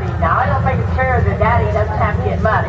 money. Now, I don't think it's fair that daddy doesn't have to get money.